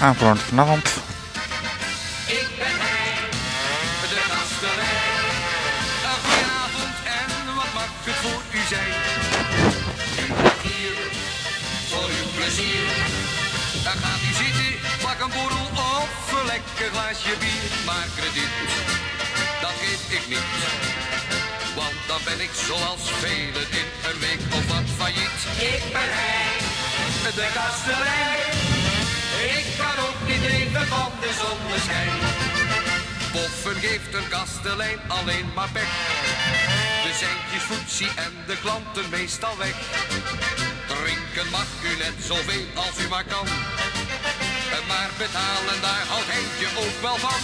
Aanverwant vanavond. Ik ben hij, de kastelein. Een goedenavond en wat mag het voor u zijn? U bent hier voor uw plezier. Dan gaat u zitten, pak een borrel of een lekker glaasje bier. Maar krediet, dat geef ik niet. Want dan ben ik zoals velen in een week of wat failliet. Ik ben hij, de kastelein. Ik kan ook niet leven van de zonneschijn. Boffen geeft een kastelein alleen maar pek. De centjes voetzie en de klanten meestal weg. Drinken mag u net zoveel als u maar kan. Maar betalen, daar houdt Heintje ook wel van.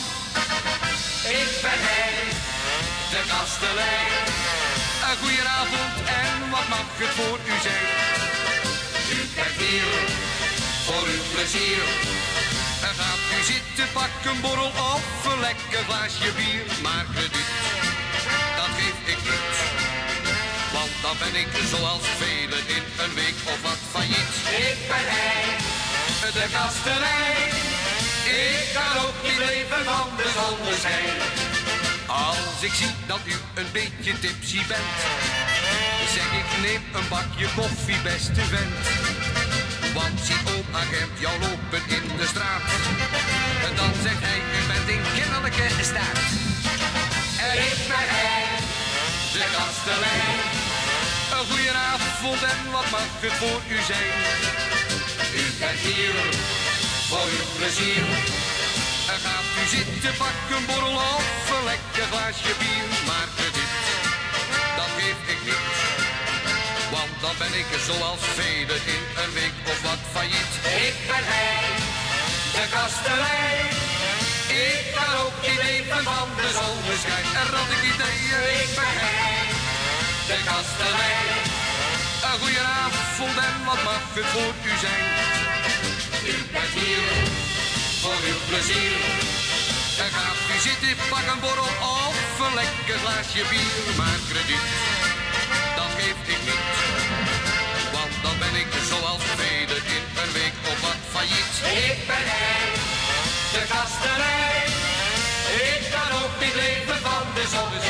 Ik ben hij, de kastelein. Een goedenavond en wat mag het voor u zijn? U bent hier plezier. En gaat u zitten, pak een borrel of een lekker glaasje bier. Maar krediet, dat geef ik niet. Want dan ben ik zoals velen in een week of wat failliet. Ik ben hij, de kastelein. Ik kan ook niet leven van de zonneschijn. Als ik zie dat u een beetje tipsy bent, zeg ik neem een bakje koffie, beste vent. Want agent jou lopen in de straat, en dan zegt hij, u bent in kinderlijke staat. En ik ben hij, de kastelein. Een goedenavond en wat mag het voor u zijn? U bent hier voor uw plezier. En gaat u zitten, pak een borrel of een lekker glaasje bier. Maar krediet, dat geef ik niet. Want dan ben ik zoals velen in een week of wat failliet. Ik ben hij, de kastelein. Ik kan ook niet leven van de zonneschijn. En rad ik ideeën, ik ben hij, de kastelein. Een goedenavond en wat mag het voor u zijn? U bent hier voor uw plezier. En gaat u zitten, pak een borrel of een lekker glaasje bier. Maar krediet, ben hij, de kastelein. Ik kan ook niet leven van de zonneschijn.